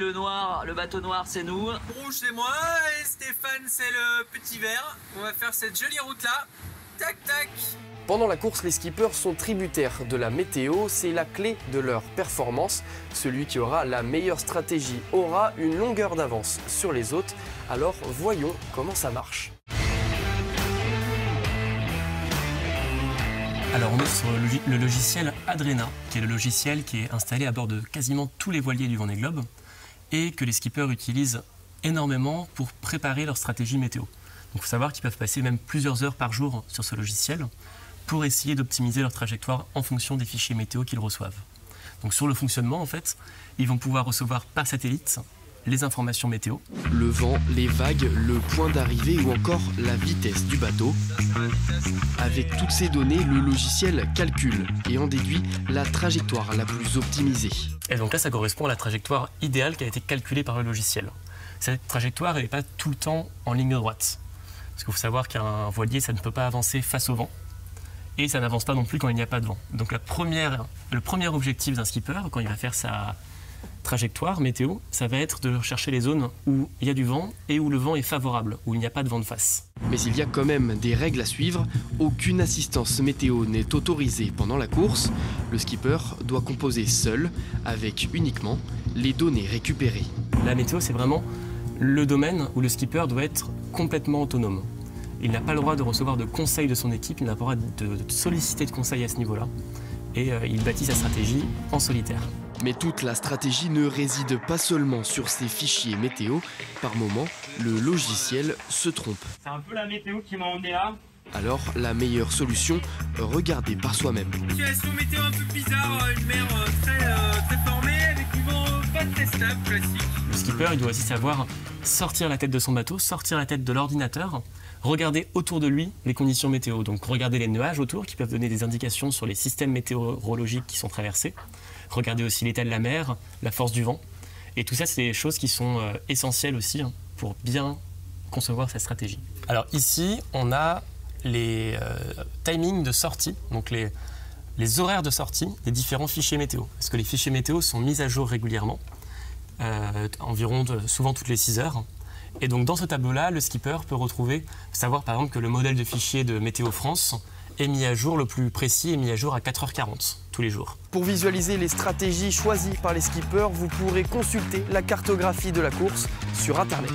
bleu noir, le bateau noir c'est nous. Rouge c'est moi et Stéphane c'est le petit vert. On va faire cette jolie route là. Tac tac. Pendant la course, les skippers sont tributaires de la météo, c'est la clé de leur performance. Celui qui aura la meilleure stratégie aura une longueur d'avance sur les autres. Alors voyons comment ça marche. Alors on est sur le logiciel Adrena, qui est le logiciel qui est installé à bord de quasiment tous les voiliers du Vendée Globe et que les skippers utilisent énormément pour préparer leur stratégie météo. Donc il faut savoir qu'ils peuvent passer même plusieurs heures par jour sur ce logiciel pour essayer d'optimiser leur trajectoire en fonction des fichiers météo qu'ils reçoivent. Donc sur le fonctionnement, en fait, ils vont pouvoir recevoir par satellite les informations météo. Le vent, les vagues, le point d'arrivée ou encore la vitesse du bateau. Avec toutes ces données, le logiciel calcule et en déduit la trajectoire la plus optimisée. Et donc là, ça correspond à la trajectoire idéale qui a été calculée par le logiciel. Cette trajectoire, n'est pas tout le temps en ligne droite. Parce qu'il faut savoir qu'un voilier, ça ne peut pas avancer face au vent et ça n'avance pas non plus quand il n'y a pas de vent. Donc le premier objectif d'un skipper, quand il va faire sa trajectoire météo, ça va être de chercher les zones où il y a du vent et où le vent est favorable, où il n'y a pas de vent de face. Mais il y a quand même des règles à suivre. Aucune assistance météo n'est autorisée pendant la course. Le skipper doit composer seul, avec uniquement les données récupérées. La météo, c'est vraiment le domaine où le skipper doit être complètement autonome. Il n'a pas le droit de recevoir de conseils de son équipe, il n'a pas le droit de, solliciter de conseils à ce niveau-là. Et euh, il bâtit sa stratégie en solitaire. Mais toute la stratégie ne réside pas seulement sur ces fichiers météo. Par moment, le logiciel se trompe. C'est un peu la météo qui m'a emmené là. Alors, la meilleure solution, regarder par soi-même. Situation météo un peu bizarre, une mer très, très formée, avec du vent pas très stable, classique. Le skipper, il doit aussi savoir sortir la tête de son bateau, sortir la tête de l'ordinateur, regarder autour de lui les conditions météo. Donc regarder les nuages autour qui peuvent donner des indications sur les systèmes météorologiques qui sont traversés. Regarder aussi l'état de la mer, la force du vent. Et tout ça, c'est des choses qui sont euh, essentielles aussi hein, pour bien concevoir sa stratégie. Alors ici, on a les euh, timings de sortie, donc les, horaires de sortie des différents fichiers météo. Parce que les fichiers météo sont mis à jour régulièrement, euh, environ souvent toutes les 6 heures. Et donc dans ce tableau-là, le skipper peut retrouver, savoir par exemple que le modèle de fichier de Météo France est mis à jour, le plus précis est mis à jour à 4h40 tous les jours. Pour visualiser les stratégies choisies par les skippers, vous pourrez consulter la cartographie de la course sur Internet.